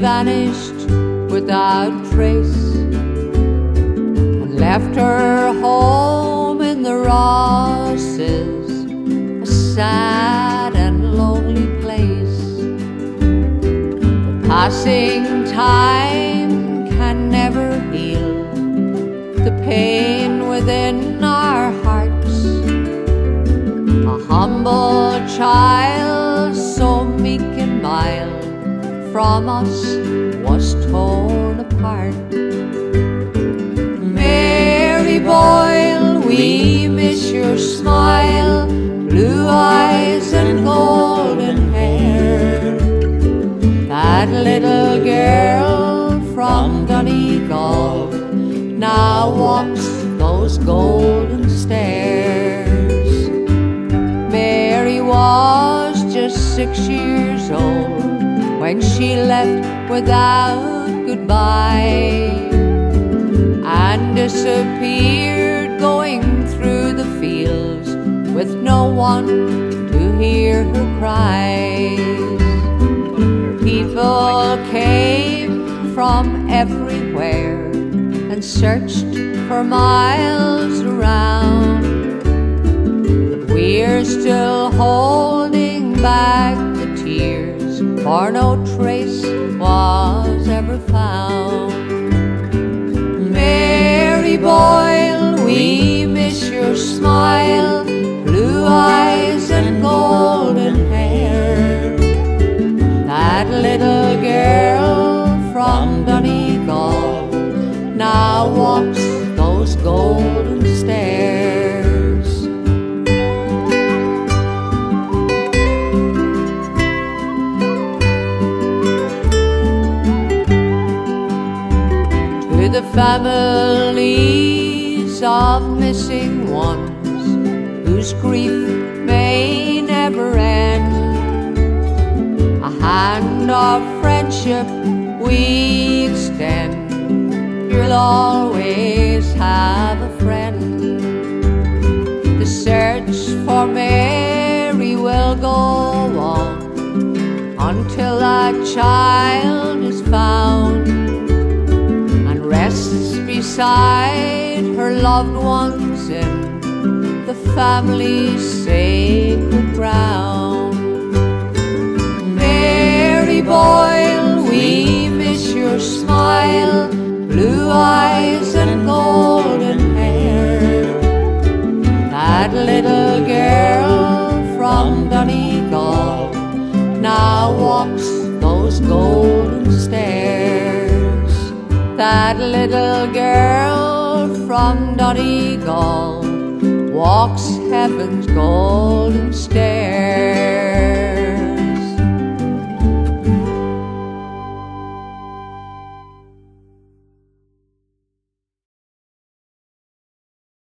she vanished without trace and left her home in the Rosses, a sad and lonely place. The passing time can never heal the pain within our hearts. A humble child, from us was torn apart. Mary Boyle, we miss your smile, blue eyes and golden hair. That little girl from Donegal now walks those golden stairs. Mary was just six years old when she left without goodbye and disappeared going through the fields with no one to hear her cries. People came from everywhere and searched for miles around. But we're still tears, for no trace was ever found. Mary Boyle, we miss your smile, blue eyes and golden hair. That little girl from Donegal now walks the families of missing ones whose grief may never end, a hand of friendship we extend. You'll always have a friend. The search for Mary will go on until that child is found beside her loved ones in the family's sacred ground. Mary Boyle, we miss your smile, blue eyes That little girl from Donegal walks heaven's golden stairs.